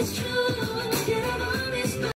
It's